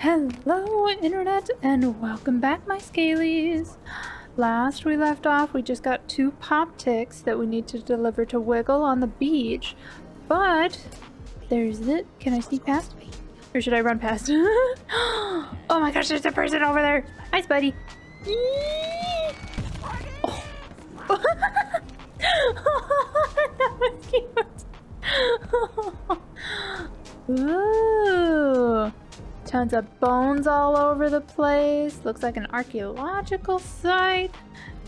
Hello, Internet, and welcome back, my scalies. Last we left off, we just got two pop ticks that we need to deliver to Wiggle on the beach. But there's it. Can I sneak past? Me or should I run past? oh my gosh, there's a person over there. Hi, buddy. Oh. that was cute. Ooh. Tons of bones all over the place. Looks like an archaeological site.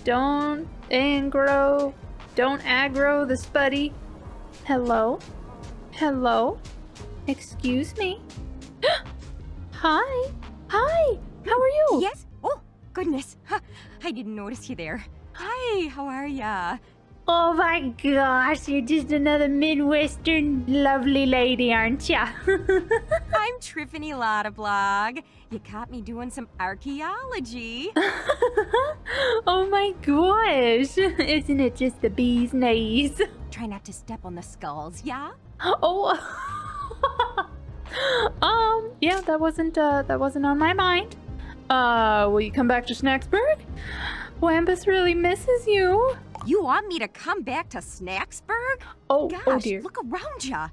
Don't aggro. Don't aggro the spuddy. Hello? Hello? Excuse me? Hi? Hi! How are you? Yes? Oh, goodness. I didn't notice you there. Hi, how are ya? Oh my gosh, you're just another Midwestern lovely lady, aren't ya? I'm Triffany Lottablog. You caught me doing some archaeology. oh my gosh, isn't it just the bee's knees? Try not to step on the skulls, yeah? Oh. um, yeah, that wasn't uh that wasn't on my mind. Uh, will you come back to Snaxburg? Wampus really misses you. You want me to come back to Snaxburg? Oh, Gosh, oh dear. look around ya.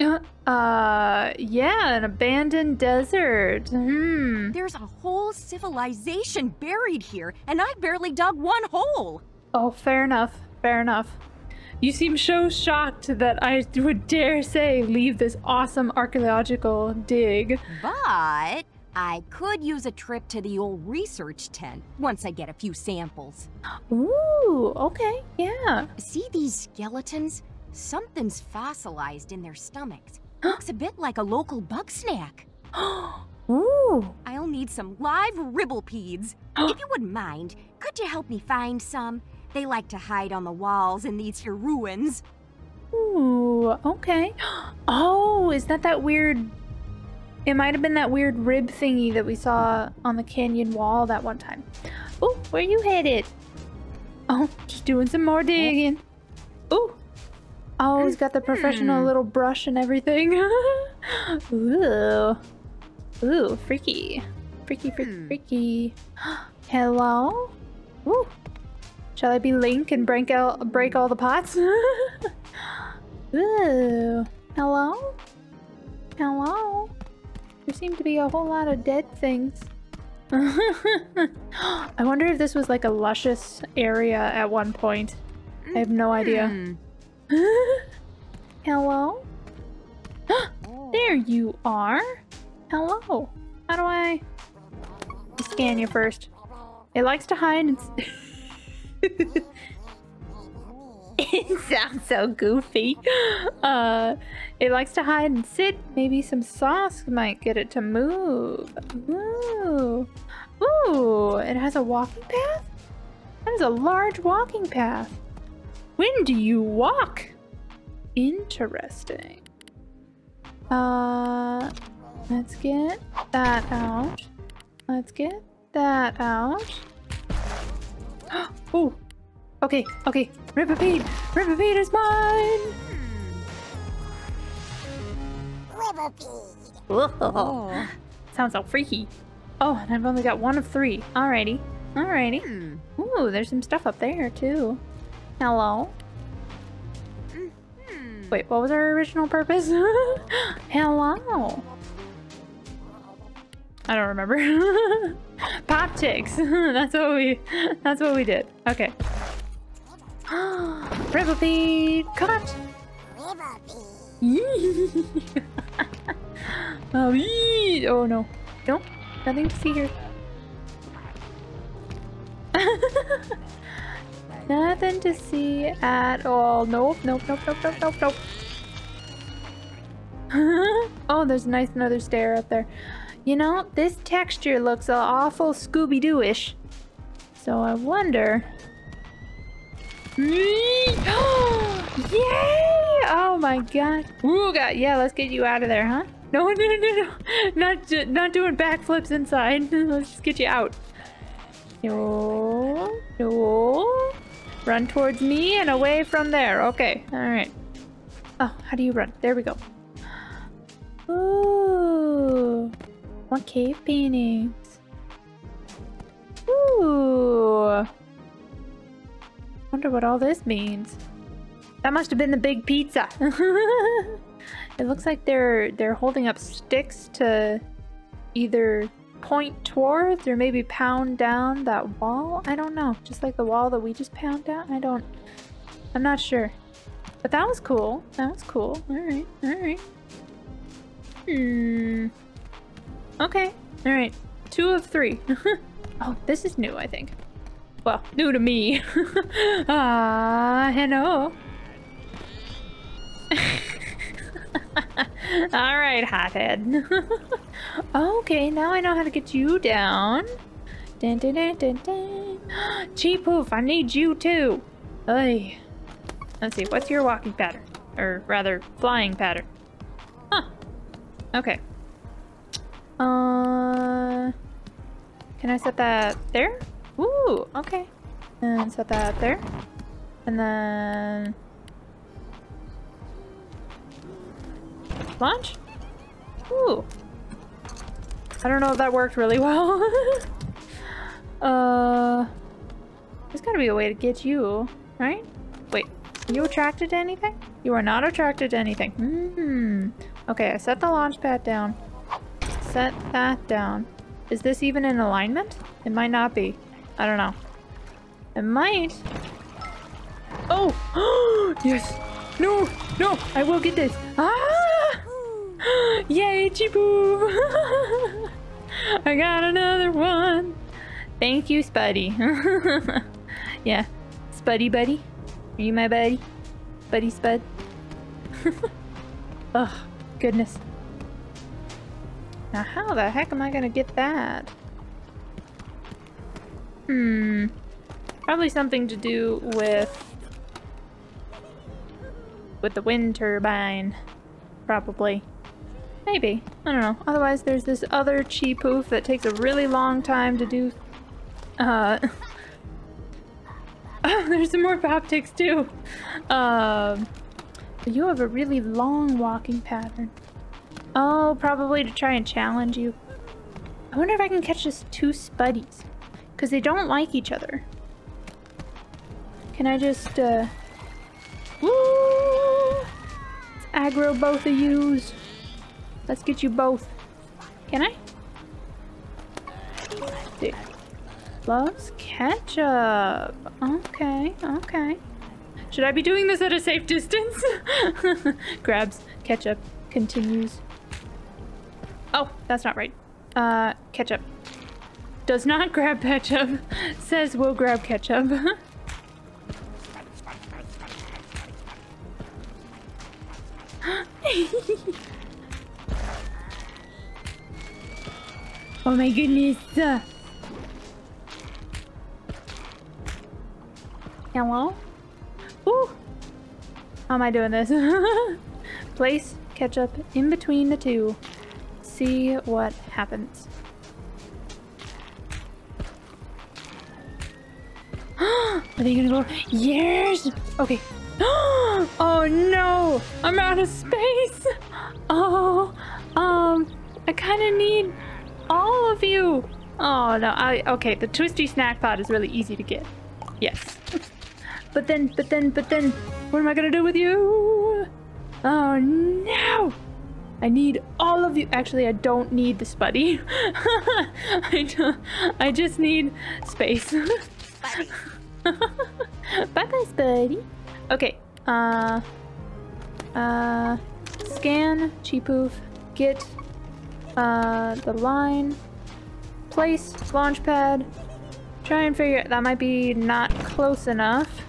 Uh, uh, yeah, an abandoned desert. Hmm. There's a whole civilization buried here, and I barely dug one hole. Oh, fair enough. Fair enough. You seem so shocked that I would dare say leave this awesome archaeological dig. But I could use a trip to the old research tent once I get a few samples. Ooh, okay, yeah. See these skeletons? Something's fossilized in their stomachs. Looks a bit like a local bug snack. Ooh. I'll need some live ribblepedes. if you wouldn't mind, could you help me find some? They like to hide on the walls in these here ruins. Ooh, okay. Oh, is that that weird... It might have been that weird rib thingy that we saw on the canyon wall that one time. Oh, where you headed? Oh, just doing some more digging. Ooh. Oh, he's got the professional Hmm. little brush and everything. Ooh. Ooh, freaky. Freaky, freaky, Hmm. freaky. Hello? Ooh. Shall I be Link and break out break all the pots? Ooh. Hello? Hello? There seem to be a whole lot of dead things. I wonder if this was like a luscious area at one point. I have no idea. Hmm. Hello? there you are. Hello. How do I scan you first? It likes to hide and. it sounds so goofy. Uh, it likes to hide and sit. Maybe some sauce might get it to move. Ooh. Ooh, it has a walking path? That is a large walking path. When do you walk? Interesting. Uh, let's get that out. Let's get that out. oh, okay, okay. Ribblepede, Ribblepede is mine. Whoa. Oh. Sounds so freaky. Oh, and I've only got one of three. Alrighty, alrighty. Hmm. Ooh, there's some stuff up there too. Hello. Hmm. Wait, what was our original purpose? Hello. I don't remember. Pop ticks. that's what we. That's what we did. Okay. Ribblepede, cut. oh, yee. oh no. Nope. Nothing to see here. Nothing to see at all. Nope, nope, nope, nope, nope, nope, nope. oh, there's a nice another stair up there. You know, this texture looks awful Scooby-Doo-ish. So I wonder... Yay! Oh my god. Ooh, god. Yeah, let's get you out of there, huh? No, no, no, no. Not, not doing backflips inside. let's just get you out. No. No. Run towards me and away from there. Okay. All right. Oh, how do you run? There we go. Ooh. More cave paintings. Ooh. Wonder what all this means. That must have been the big pizza. it looks like they're they're holding up sticks to either point towards or maybe pound down that wall. I don't know. Just like the wall that we just pound down. I don't. I'm not sure. But that was cool. That was cool. All right. All right. Hmm. Okay. All right. Two of three. oh, this is new, I think. Well, new to me. Ah, hello. All right, hothead. okay, now I know how to get you down. Dun, dun, dun, dun, dun. Cheepoof, I need you too. Ay. Let's see, what's your walking pattern? Or rather, flying pattern. Huh. Okay. Uh, can I set that there? Ooh, okay. And set that there. And then... Launch? Ooh. I don't know if that worked really well. uh... There's gotta be a way to get you, right? Wait, are you attracted to anything? You are not attracted to anything. Hmm. Okay, I set the launch pad down. Set that down. Is this even in alignment? It might not be. I don't know. It might. Oh! yes! No! No! I will get this! Ah! Yay, Chiboo! I got another one! Thank you, Spuddy. yeah. Spuddy buddy? Are you my buddy? Buddy Spud? Ugh, goodness. Now how the heck am I gonna get that? Hmm. Probably something to do with... with the wind turbine. Probably. Maybe. I don't know. Otherwise, there's this other Cheepoof that takes a really long time to do... Uh... oh, there's some more Poptics too! Um... You have a really long walking pattern. Oh, probably to try and challenge you. I wonder if I can catch just two Spuddies. Because they don't like each other. Can I just, uh... Woo! Let's aggro both of yous. Let's get you both. Can I? Dude. Loves ketchup. Okay, okay. Should I be doing this at a safe distance? Grabs ketchup. Continues. Oh, that's not right. Uh, ketchup. Does not grab ketchup. Says we'll grab ketchup. oh my goodness. Hello? Ooh. How am I doing this? Place ketchup in between the two. See what happens. Are they gonna go? Yes! Okay. oh no! I'm out of space! Oh, um, I kind of need all of you. Oh no, I, okay, the twisty snack pod is really easy to get. Yes. but then, but then, but then, what am I gonna do with you? Oh no! I need all of you. Actually, I don't need the Spuddy. I, I just need space. Bye-bye, Spuddy. Okay, uh... Uh... Scan, Cheepoof, get, uh, the line, place, launch pad, try and figure- that might be not close enough.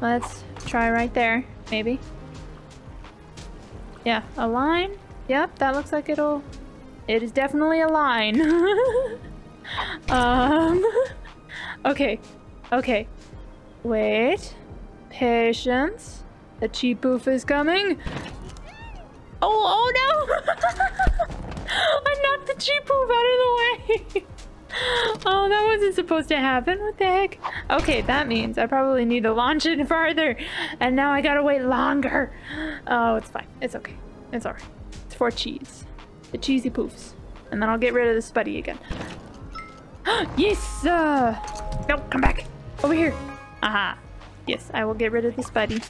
Let's try right there, maybe. Yeah, a line? Yep, that looks like it'll... It is definitely a line. um... Okay, okay. Wait. Patience. The Cheepoof is coming. Oh, oh no! I knocked the Cheepoof out of the way! oh, that wasn't supposed to happen. What the heck? Okay, that means I probably need to launch it farther. And now I gotta wait longer. Oh, it's fine. It's okay. It's alright. It's for cheese. The cheesy poofs. And then I'll get rid of the Spuddy again. yes! Uh... No, come back! Over here! Aha. Yes, I will get rid of this buddy.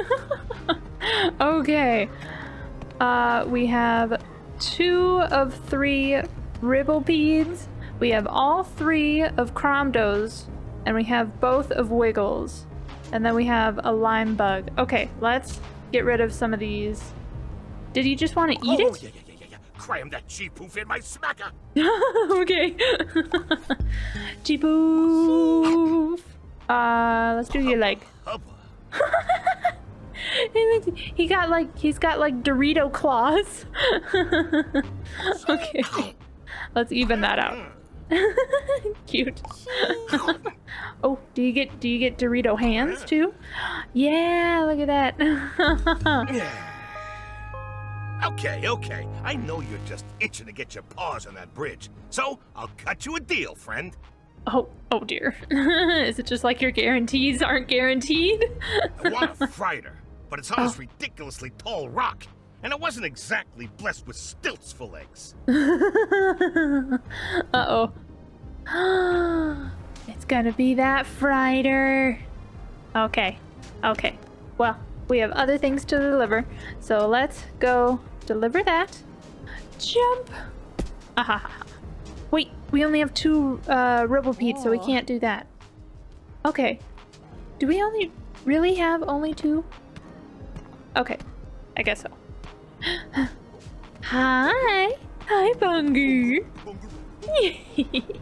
okay. Uh, we have two of three Ribblepedes. We have all three of Cromdos. And we have both of Wiggles. And then we have a Lime Bug. Okay, let's get rid of some of these. Did he just want to eat oh, it? yeah, yeah. Cram that Cheepoof in my smacker. okay. Cheepoof. Uh, let's do your leg. He he got like he's got like Dorito claws. okay, let's even that out. Cute. oh, do you get do you get Dorito hands too? Yeah, look at that. Okay, okay. I know you're just itching to get your paws on that bridge. So, I'll cut you a deal, friend. oh, oh dear. Is it just like your guarantees aren't guaranteed? I want a freighter, but it's on this ridiculously tall rock. And I wasn't exactly blessed with stilts for legs. Uh oh. it's gonna be that Fryder. Okay. Okay. Well, we have other things to deliver, so let's go deliver that. Jump! Aha. Wait, we only have two uh, Ribblepedes, so we can't do that. Okay. Do we only really have only two? Okay. I guess so. Hi! Hi, Bungie!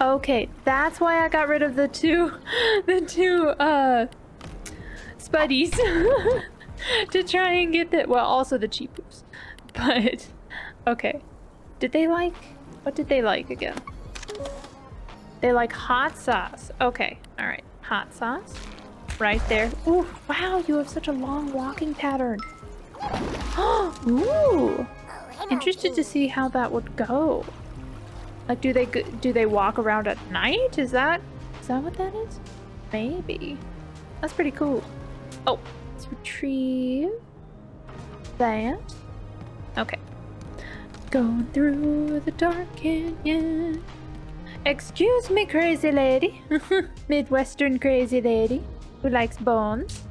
okay, that's why I got rid of the two, the two, uh, Spuddies. to try and get the, well, also the Cheapos. But, okay. Did they like, what did they like again? They like hot sauce. Okay, alright. Hot sauce. Right there. Ooh, wow, you have such a long walking pattern. Ooh. Interested to see how that would go. Like, do they do they walk around at night? Is that is that what that is? Maybe. That's pretty cool. Oh, retrieve that. Okay. Going through the dark canyon. Excuse me, crazy lady. Midwestern crazy lady who likes bones.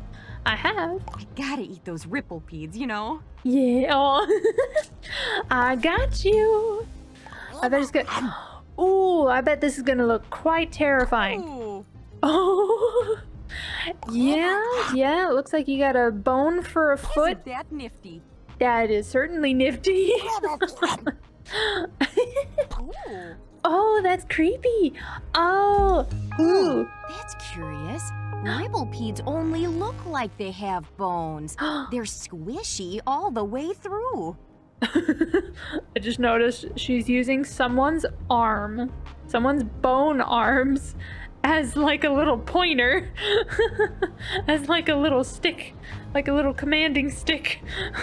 I have. I gotta eat those ripple Ribblepedes, you know? Yeah. Oh. I got you. I bet it's good. Ooh, I bet this is gonna look quite terrifying. Ooh. Oh. Yeah, yeah. It looks like you got a bone for a foot. Isn't that nifty? That is certainly nifty. Oh, that's creepy. Oh. Ooh. That's curious. Ribblepedes only look like they have bones. They're squishy all the way through. I just noticed she's using someone's arm, someone's bone arms, as like a little pointer, as like a little stick, like a little commanding stick.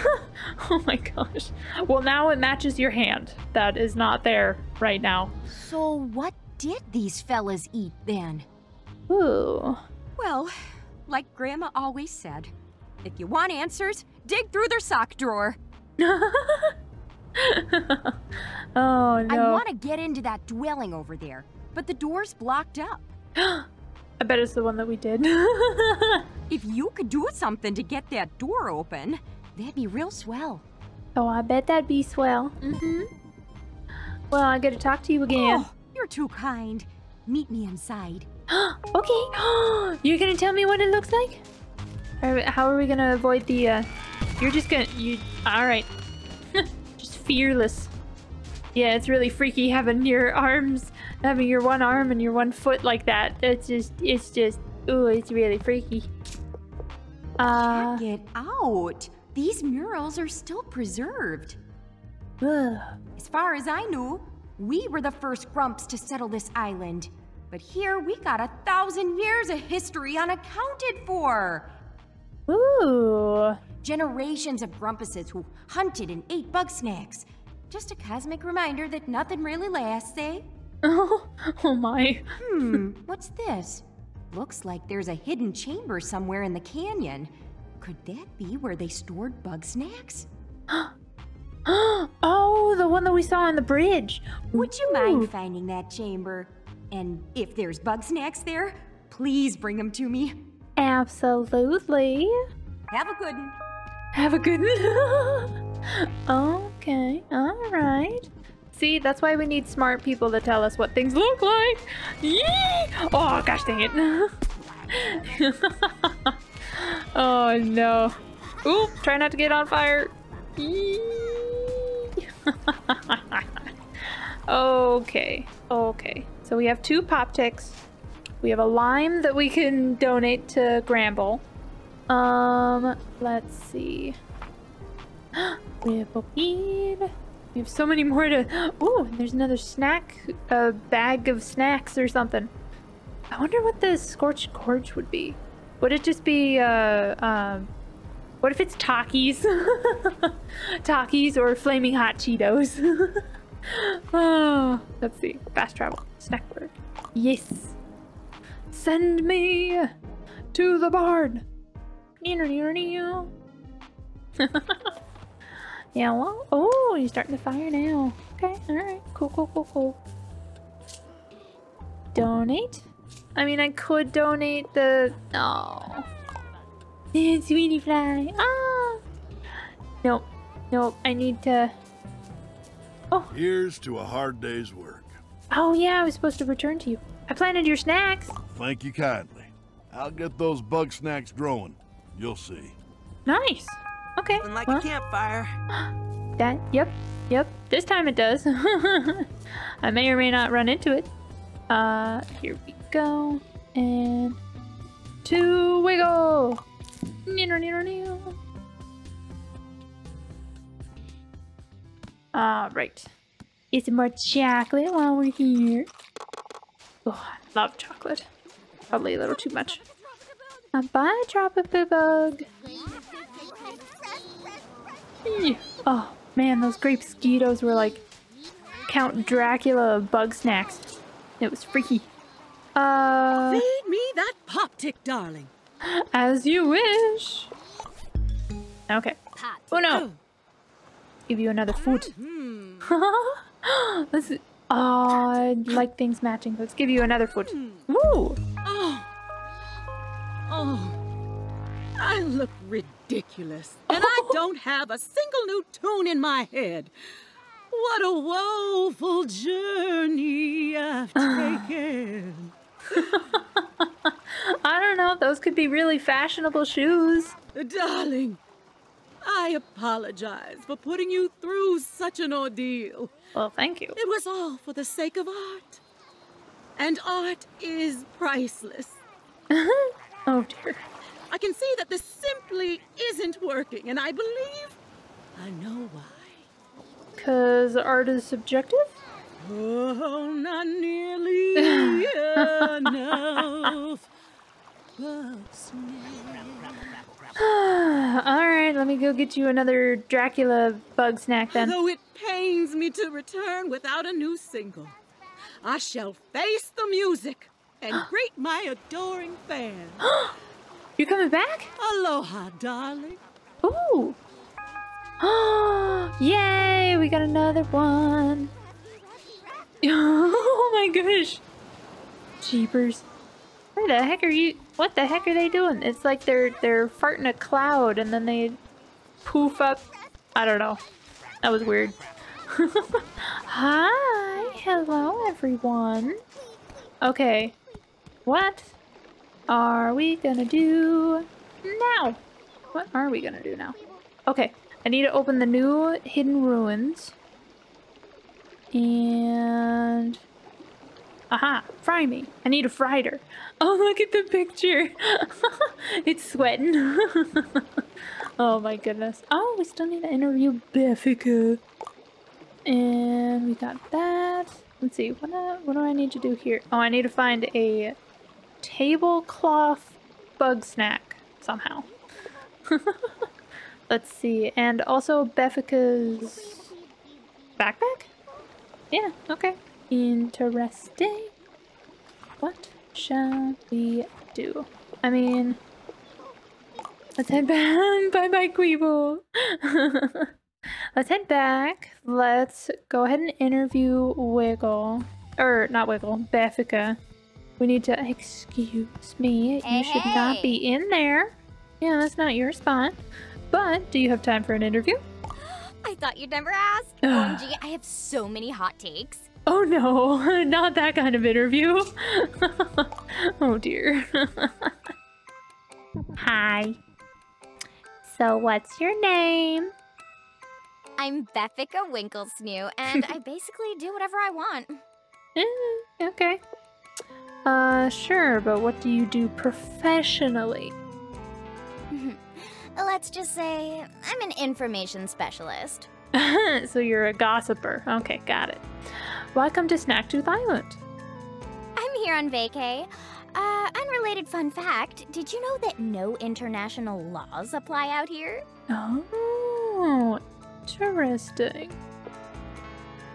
oh my gosh. Well, now it matches your hand. That is not there right now. So what did these fellas eat then? Ooh. Well, like Grandma always said, if you want answers, dig through their sock drawer. oh no. I want to get into that dwelling over there, but the door's blocked up. I bet it's the one that we did. If you could do something to get that door open, that'd be real swell. oh, I bet that'd be swell. Mm-hmm. Well, I get to talk to you again. Oh, you're too kind. Meet me inside. okay. You're gonna tell me what it looks like? How are we gonna avoid the, uh... You're just gonna... You... Alright. just fearless. Yeah, it's really freaky having your arms... Having your one arm and your one foot like that. It's just... It's just... Ooh, it's really freaky. Uh... Get out. These murals are still preserved. ugh. As far as I knew, we were the first grumps to settle this island. But here we got a thousand years of history unaccounted for. Ooh. Generations of grumpuses who hunted and ate bug snacks. Just a cosmic reminder that nothing really lasts, eh? Oh, oh my. Hmm, what's this? Looks like there's a hidden chamber somewhere in the canyon. Could that be where they stored bug snacks? Oh, the one that we saw on the bridge. Would you Ooh. mind finding that chamber? And if there's bug snacks there, please bring them to me. Absolutely. Have a good one. Have a good one. Okay, alright. See, that's why we need smart people to tell us what things look like. Yee! Oh, gosh dang it. oh, no. Oop, try not to get on fire. Okay, okay. So we have two pop ticks. We have a lime that we can donate to Gramble. Um, let's see. We have so many more to. Ooh, there's another snack, a bag of snacks or something. I wonder what the scorched gorge would be. Would it just be, uh, um, what if it's Takis? Takis or flaming hot Cheetos? oh, let's see. Fast travel. Snack bird. Yes. Send me to the barn. yeah, well, oh, you're starting the fire now. Okay, alright. Cool, cool, cool, cool. Donate? I mean, I could donate the. Oh. Sweetie fly. Ah! Nope. Nope. I need to. Oh. Here's to a hard day's work. Oh, yeah, I was supposed to return to you. I planted your snacks. Thank you kindly. I'll get those bug snacks growing. You'll see. Nice. Okay. Nothing like well, a campfire. That, yep, yep. This time it does. I may or may not run into it. Uh, here we go. And to wiggle. All right. Get some more chocolate while we're here. Oh, I love chocolate. Probably a little too much. Uh, bye, tropical bug. Oh man, those grape mosquitoes were like Count Dracula of bug snacks. It was freaky. Uh, Feed me that pop tick, darling. as you wish. Okay. Oh no. Give you another food. Hmm. Let's. Oh, I like things matching. Let's give you another food. Woo! Oh. Oh. I look ridiculous. And I don't have a single new tune in my head. What a woeful journey I've taken. I don't know. Those could be really fashionable shoes. Darling, I apologize for putting you through such an ordeal. Well, thank you. It was all for the sake of art. And art is priceless. Oh dear. I can see that this simply isn't working, and I believe I know why. Cause art is subjective? Oh, not nearly enough. Bugs Alright, let me go get you another Dracula bug snack then. Though it pains me to return without a new single, I shall face the music and greet my adoring fans. You coming back? Aloha, darling. Ooh! Yay! We got another one. oh my gosh! Jeepers! Where the heck are you? What the heck are they doing? It's like they're they're farting a cloud and then they poof up. I don't know. That was weird. Hi, hello everyone. Okay, what are we gonna do now? What are we gonna do now? Okay, I need to open the new hidden ruins. And aha, fry me. I need a fryer! Oh, look at the picture. it's sweating. oh my goodness. Oh, we still need to interview Beffica. And we got that. Let's see, what, uh, what do I need to do here? Oh, I need to find a tablecloth bug snack somehow. Let's see, and also Beffica's backpack? Yeah, okay. Interesting. What shall we do? I mean, let's head back. bye bye, Queeble. let's head back. Let's go ahead and interview Wiggle. Or, not Wiggle, Beffica. We need to, excuse me, Hey, you should not be in there. Yeah, that's not your spot. But, do you have time for an interview? I thought you'd never ask. OMG, I have so many hot takes. Oh no, not that kind of interview. oh dear. Hi. So, what's your name? I'm Beffica Winklesnoo, and I basically do whatever I want. Eh, okay. Uh, sure, but what do you do professionally? Let's just say I'm an information specialist. so, you're a gossiper. Okay, got it. Welcome to Snaktooth Island. I'm here on vacay. Uh, unrelated fun fact did you know that no international laws apply out here? Oh, interesting.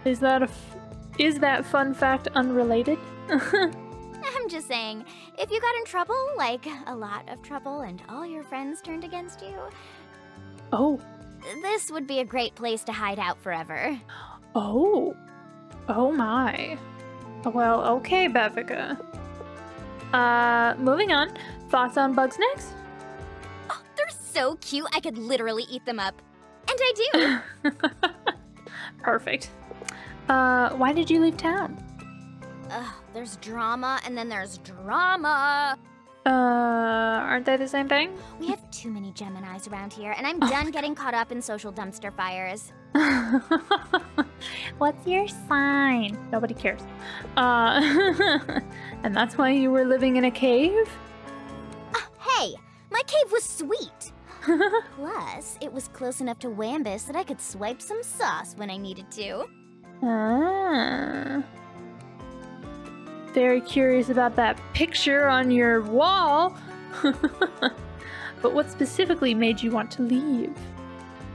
Is that a f- is that fun fact unrelated? I'm just saying, if you got in trouble, like a lot of trouble, and all your friends turned against you, oh, this would be a great place to hide out forever. oh, oh my. Well, okay, Beffica. Uh, moving on. Thoughts on Bugsnax? Oh, they're so cute, I could literally eat them up. And I do. Perfect. Uh, why did you leave town? Ugh, there's drama, and then there's drama. Uh, aren't they the same thing? We have too many Geminis around here, and I'm Oh done getting caught up in social dumpster fires. What's your sign? Nobody cares. Uh, and that's why you were living in a cave? Ah, hey, my cave was sweet. Plus, it was close enough to Wambus that I could swipe some sauce when I needed to. Ah. Very curious about that picture on your wall. but what specifically made you want to leave?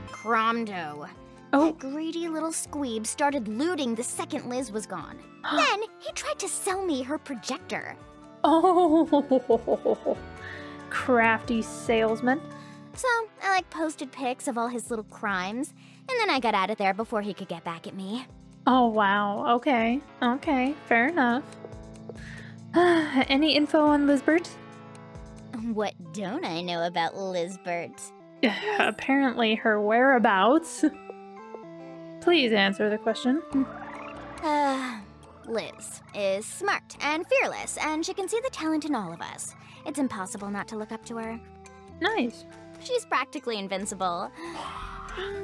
Cromdo. Oh, That greedy little squeeb started looting the second Liz was gone. then he tried to sell me her projector. oh, crafty salesman. So I like posted pics of all his little crimes, and then I got out of there before he could get back at me. Oh, wow. Okay. Okay. Fair enough. Any info on Lizbert? What don't I know about Lizbert? Apparently, her whereabouts. Please answer the question. Uh, Liz is smart and fearless, and she can see the talent in all of us. It's impossible not to look up to her. Nice. She's practically invincible.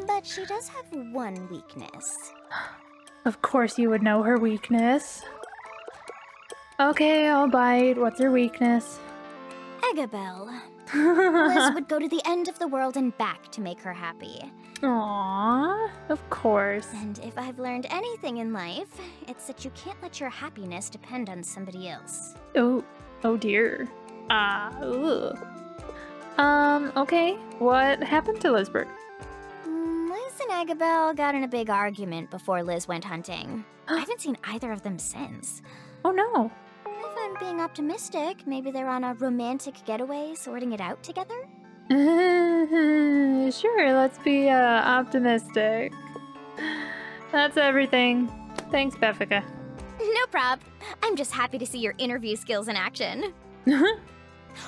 But she does have one weakness. Of course, you would know her weakness. Okay, I'll bite. What's your weakness? Eggabell. Liz would go to the end of the world and back to make her happy. Aww, of course. And if I've learned anything in life, it's that you can't let your happiness depend on somebody else. Oh, oh dear. Ah, ugh. Um, okay. What happened to Lizbert? Mm, Liz and Eggabell got in a big argument before Liz went hunting. I haven't seen either of them since. Oh no. If I'm being optimistic, maybe they're on a romantic getaway sorting it out together? sure, let's be uh, optimistic. That's everything. Thanks, Beffica. No prob. I'm just happy to see your interview skills in action.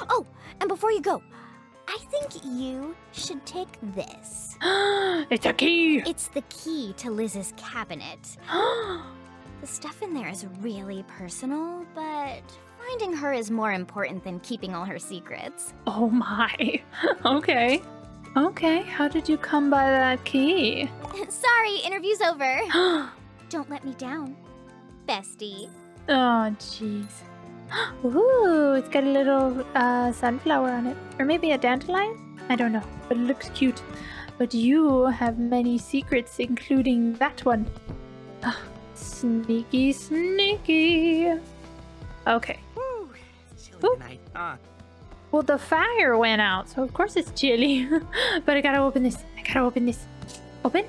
Oh, and before you go, I think you should take this. it's a key! It's the key to Liz's cabinet. The stuff in there is really personal, but finding her is more important than keeping all her secrets. oh my. okay. Okay, how did you come by that key? Sorry, interview's over. oh, Don't let me down. Bestie. Oh, jeez. Ooh, it's got a little uh, sunflower on it. Or maybe a dandelion? I don't know, but it looks cute. But you have many secrets, including that one. Sneaky, sneaky. Okay. Whew, it's chilly Ooh. Well, the fire went out, so of course it's chilly. but I gotta open this. I gotta open this. Open?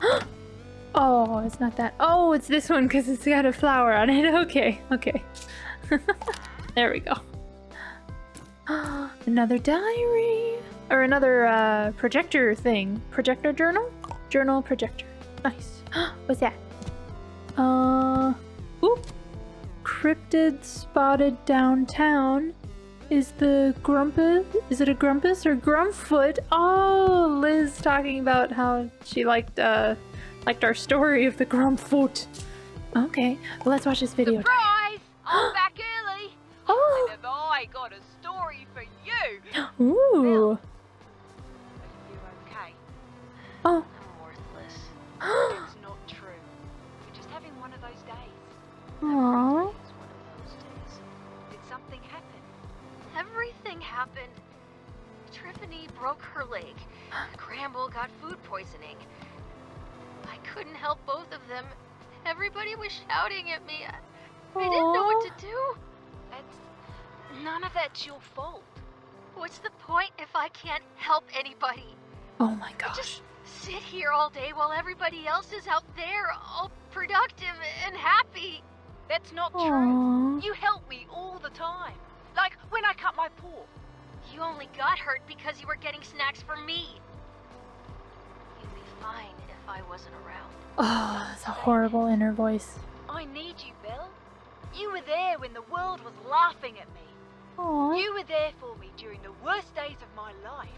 oh, it's not that. Oh, it's this one because it's got a flower on it. Okay, okay. there we go. another diary. Or another uh, projector thing. Projector journal? Journal projector. Nice. What's that? Uh, ooh. Cryptid spotted downtown. Is the Grumpus? Is it a Grumpus or Grumpfoot? Oh, Liz talking about how she liked uh liked our story of the Grumpfoot. Okay, well, let's watch this video. Surprise! I'm back early. Oh, And have I got a story for you? ooh. Are you okay? Oh, worthless. Aww. It's one of those days. Did something happen? Everything happened. Triffany broke her leg. Gramble got food poisoning. I couldn't help both of them. Everybody was shouting at me. I, I didn't know what to do. That's none of that's your fault. What's the point if I can't help anybody? Oh my I just sit here all day while everybody else is out there, all productive and happy. That's not true. You help me all the time. Like when I cut my paw. You only got hurt because you were getting snacks for me. You'd be fine if I wasn't around. Oh, it's a horrible inner voice. I need you, Belle. You were there when the world was laughing at me. Aww. You were there for me during the worst days of my life.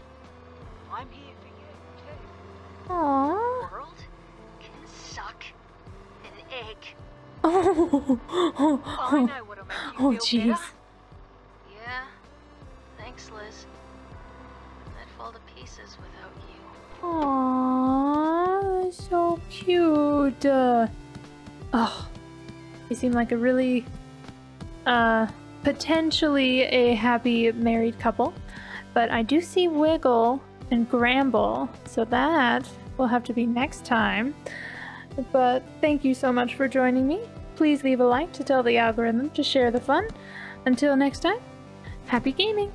I'm here for you, too. Aww. World can suck an egg. Oh, I know what'll make you oh, jeez. Yeah. Thanks, Liz. I'd fall to pieces without you. Aww, so cute. Uh, oh, you seem like a really, uh, potentially a happy married couple. But I do see Wiggle and Gramble, so that will have to be next time. But thank you so much for joining me. Please leave a like to tell the algorithm to share the fun. Until next time, happy gaming!